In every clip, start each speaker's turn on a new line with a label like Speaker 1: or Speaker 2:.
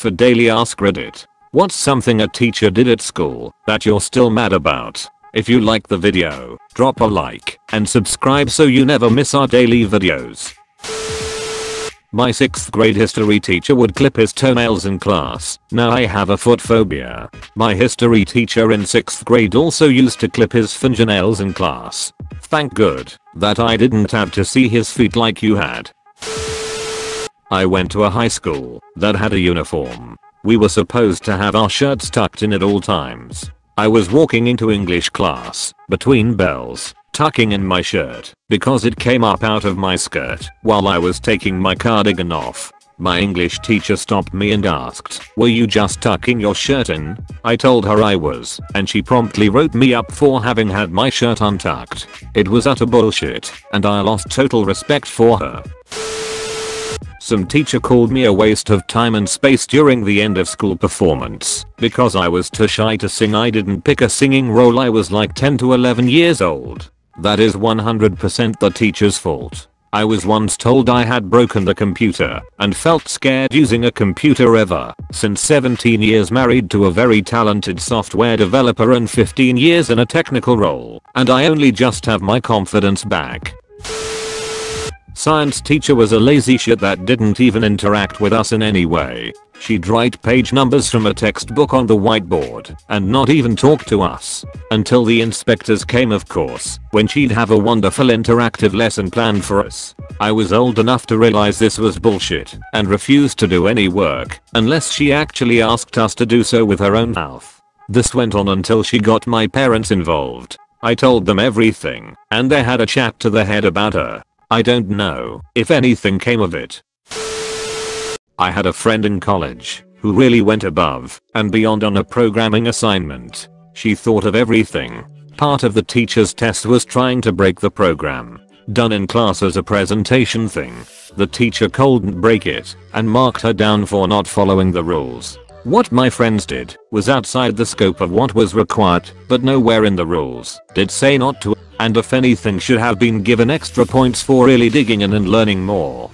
Speaker 1: for Daily Ask Reddit. What's something a teacher did at school that you're still mad about? If you like the video, drop a like and subscribe so you never miss our daily videos. My 6th grade history teacher would clip his toenails in class. Now I have a foot phobia. My history teacher in 6th grade also used to clip his fingernails in class. Thank good that I didn't have to see his feet like you had. I went to a high school that had a uniform. We were supposed to have our shirts tucked in at all times. I was walking into English class between bells tucking in my shirt because it came up out of my skirt while I was taking my cardigan off. My English teacher stopped me and asked, were you just tucking your shirt in? I told her I was, and she promptly wrote me up for having had my shirt untucked. It was utter bullshit, and I lost total respect for her. Some teacher called me a waste of time and space during the end of school performance. Because I was too shy to sing I didn't pick a singing role I was like 10 to 11 years old. That is 100% the teacher's fault. I was once told I had broken the computer and felt scared using a computer ever since 17 years married to a very talented software developer and 15 years in a technical role and I only just have my confidence back. Science teacher was a lazy shit that didn't even interact with us in any way. She'd write page numbers from a textbook on the whiteboard and not even talk to us. Until the inspectors came of course, when she'd have a wonderful interactive lesson planned for us. I was old enough to realize this was bullshit and refused to do any work unless she actually asked us to do so with her own mouth. This went on until she got my parents involved. I told them everything and they had a chat to the head about her I don't know if anything came of it. I had a friend in college who really went above and beyond on a programming assignment. She thought of everything. Part of the teacher's test was trying to break the program. Done in class as a presentation thing. The teacher couldn't break it and marked her down for not following the rules. What my friends did was outside the scope of what was required, but nowhere in the rules did say not to and if anything should have been given extra points for really digging in and learning more.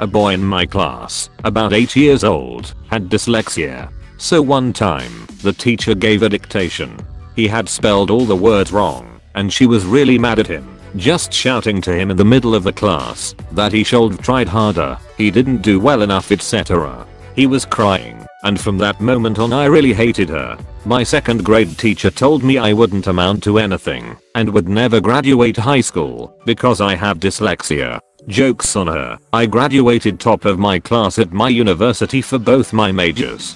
Speaker 1: A boy in my class, about 8 years old, had dyslexia. So one time, the teacher gave a dictation. He had spelled all the words wrong, and she was really mad at him, just shouting to him in the middle of the class that he should have tried harder, he didn't do well enough etc. He was crying, and from that moment on I really hated her. My second grade teacher told me I wouldn't amount to anything and would never graduate high school because I have dyslexia. Jokes on her. I graduated top of my class at my university for both my majors.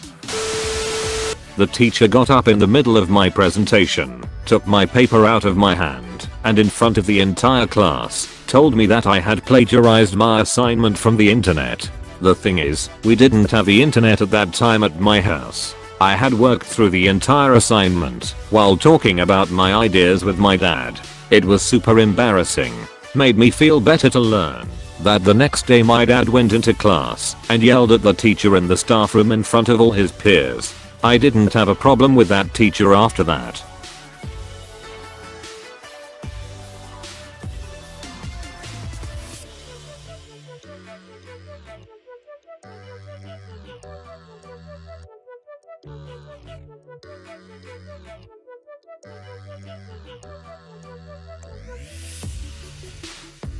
Speaker 1: The teacher got up in the middle of my presentation, took my paper out of my hand, and in front of the entire class, told me that I had plagiarized my assignment from the internet the thing is, we didn't have the internet at that time at my house. I had worked through the entire assignment while talking about my ideas with my dad. It was super embarrassing. Made me feel better to learn that the next day my dad went into class and yelled at the teacher in the staff room in front of all his peers. I didn't have a problem with that teacher after that. Thank you.